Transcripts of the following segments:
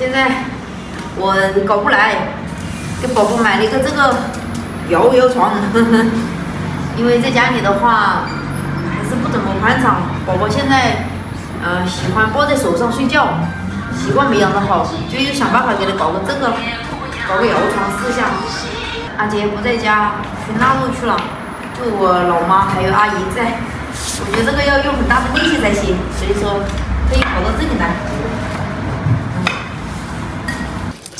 现在我搞不来，给宝宝买了一个这个摇摇床，因为在家里的话还是不怎么宽敞。宝宝现在呃喜欢抱在手上睡觉，习惯没养得好，就又想办法给他搞个这个，搞个摇床试下。阿杰不在家，去大陆去了，就我老妈还有阿姨在，我觉得这个要用很大的力气才行，所以说可以跑到这里来。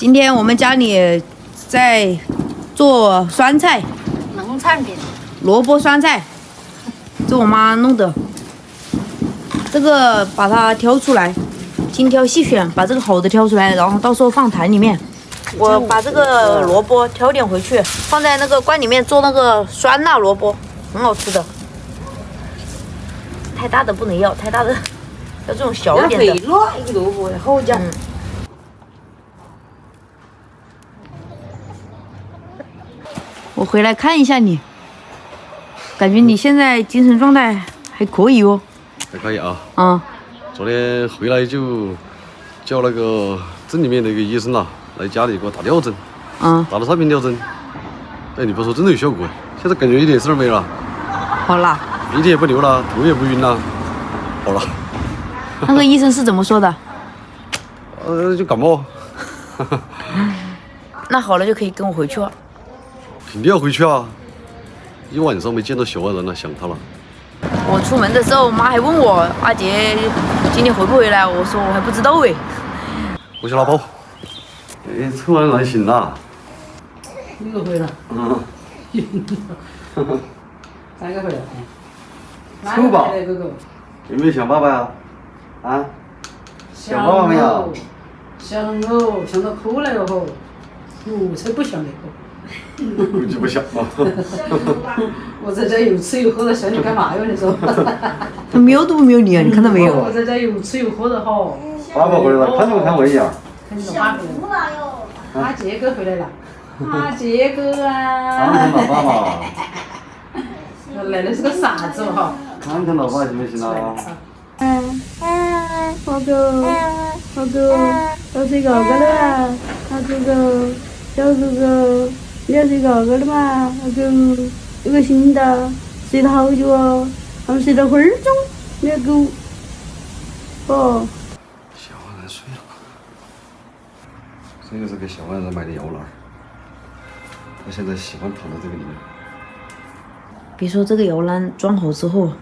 今天我们家里在做酸菜，农产品，萝卜酸菜，这我妈弄的。这个把它挑出来，精挑细选，把这个好的挑出来，然后到时候放坛里面。我把这个萝卜挑点回去，放在那个罐里面做那个酸辣萝卜，很好吃的。太大的不能要，太大的要这种小一点的。肥萝一个萝卜好家。嗯我回来看一下你，感觉你现在精神状态还可以哦。还可以啊。啊，昨天回来就叫那个镇里面的一个医生啦，来家里给我打吊针，嗯，打了三瓶吊针。哎，你不说真的有效果，现在感觉一点事儿没有了，好啦。鼻涕也不流了，头也不晕了，好了。那个医生是怎么说的？呃，就感冒，那好了就可以跟我回去了。肯定要回去啊！一晚上没见到小爱人了，想他了。我出门的时候，我妈还问我阿杰今天回不回来，我说我还不知道哎。我去拿包。哎，臭爱人醒了。你个回来，嗯。三个回来。臭吧哪个回来哥哥？有没有想爸爸呀？啊？想爸爸没有？想哦，想到哭了哟吼。我才不想那个。估计不想啊。我在家有吃有喝的，想你干嘛哟？你说？他瞄都不瞄你啊，你看到没有？我在家有吃有喝的哈。爸爸回来了，看都不看我一眼。看你爸回来了。阿杰哥回来了。阿杰哥看啊！看老爸嘛，奶奶是个傻子哈。看看老爸行不行啊？嗯嗯，宝狗，好狗，要睡觉觉了啊！大哥哥，小哥哥，你要睡觉觉了嘛？那狗，有个新的，睡了好久哦，他们睡了分钟，那狗，哦。小爱人睡了，这个是给小爱人买的摇篮儿，他现在喜欢躺在这个里面。别说这个摇篮装好之后，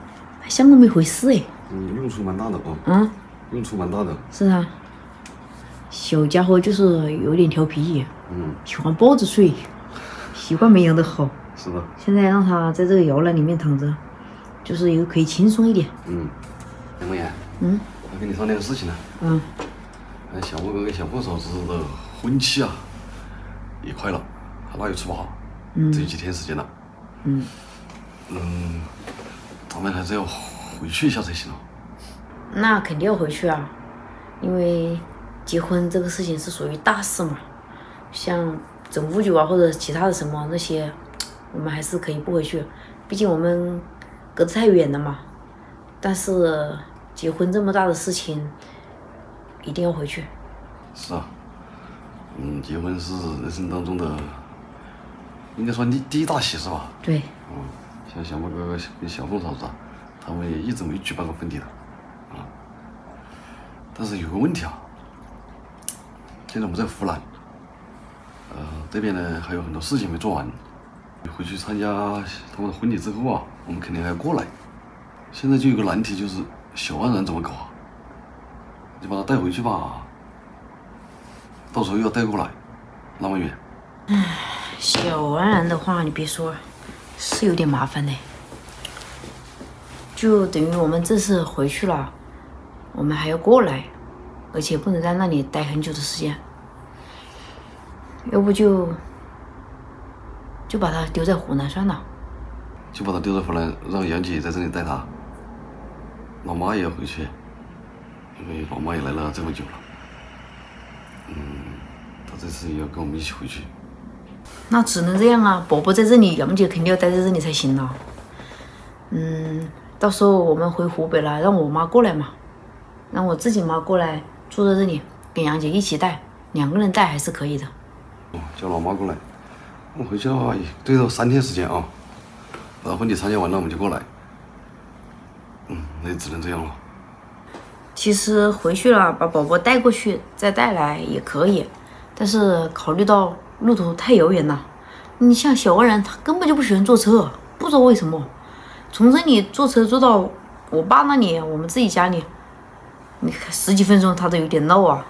还像那么一回事哎。嗯，用处蛮大的哦，啊，用处蛮大的。是啊。小家伙就是有点调皮，嗯，喜欢抱着睡，习惯没养得好。是的，现在让他在这个摇篮里面躺着，就是又可以轻松一点。嗯。杨梦妍，嗯我跟你商量个事情呢。嗯，哎，小莫哥跟小莫嫂子的婚期啊，也快了，他那又出不好，嗯只有几天时间了。嗯嗯，咱们还是要回去一下才行了。那肯定要回去啊，因为结婚这个事情是属于大事嘛，像整五九啊或者其他的什么那些，我们还是可以不回去，毕竟我们隔得太远了嘛。但是结婚这么大的事情，一定要回去。是啊，嗯，结婚是人生当中的，应该说第第一大喜事吧。对，嗯，像小莫哥哥跟小凤嫂子啊，他们也一直没举办过婚礼的，啊。但是有个问题啊，现在我们在湖南，呃，这边呢还有很多事情没做完，你回去参加他们的婚礼之后啊，我们肯定还要过来。现在就有个难题，就是小安然怎么搞啊？你把他带回去吧，到时候又要带过来，那么远。小安然的话，你别说，是有点麻烦呢。就等于我们这次回去了，我们还要过来，而且不能在那里待很久的时间。要不就就把他丢在湖南算了。就把他丢在湖南，让杨姐在这里带他。老妈也要回去，因为老妈也来了这么久了。嗯，她这次也要跟我们一起回去。那只能这样啊，宝宝在这里，杨姐肯定要待在这里才行了。嗯，到时候我们回湖北了，让我妈过来嘛，让我自己妈过来住在这里，跟杨姐一起带，两个人带还是可以的。哦，叫老妈过来，我回去的话，最多三天时间啊。把婚礼参加完了，我们就过来。嗯，那就只能这样了。其实回去了，把宝宝带过去再带来也可以，但是考虑到路途太遥远了。你像小安然，他根本就不喜欢坐车，不知道为什么。从这里坐车坐到我爸那里，我们自己家里，你看十几分钟他都有点闹啊。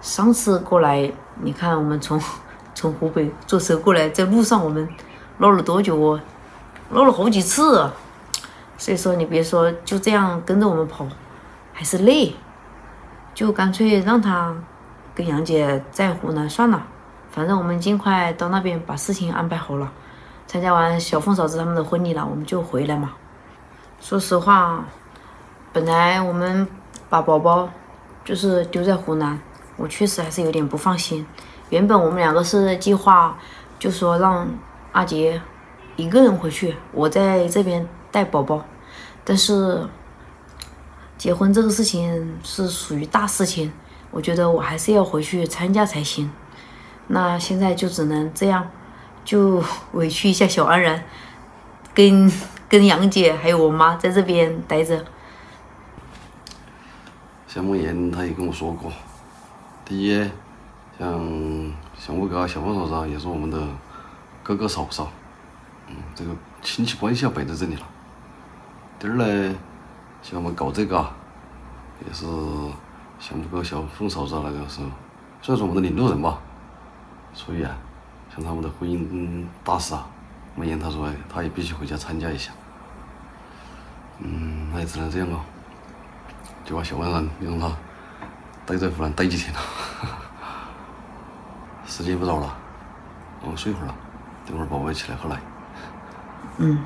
上次过来，你看我们从 从湖北坐车过来，在路上我们闹了多久哦？闹了好几次。所以说，你别说就这样跟着我们跑。还是累，就干脆让他跟杨姐在湖南算了。反正我们尽快到那边把事情安排好了，参加完小凤嫂子他们的婚礼了，我们就回来嘛。说实话，本来我们把宝宝就是丢在湖南，我确实还是有点不放心。原本我们两个是计划，就说让阿杰一个人回去，我在这边带宝宝，但是。结婚这个事情是属于大事情，我觉得我还是要回去参加才行。那现在就只能这样，就 委屈一下小安然，跟跟杨姐还有我妈在这边待着。夏梦妍她也跟我说过，第一，像小五哥、小凤嫂子也是我们的哥哥嫂嫂，嗯，这个亲戚关系要摆在这里了。第二呢。像我们搞这个啊，也是小木哥、小凤嫂子那个是算是我们的领路人吧，所以啊，像他们的婚姻大事啊，梦妍她说他也必须回家参加一下。嗯，那也只能这样了，就把小万然让他待在湖南待几天了。时间不早了，我们睡会儿了，等会儿宝宝起来喝奶。嗯。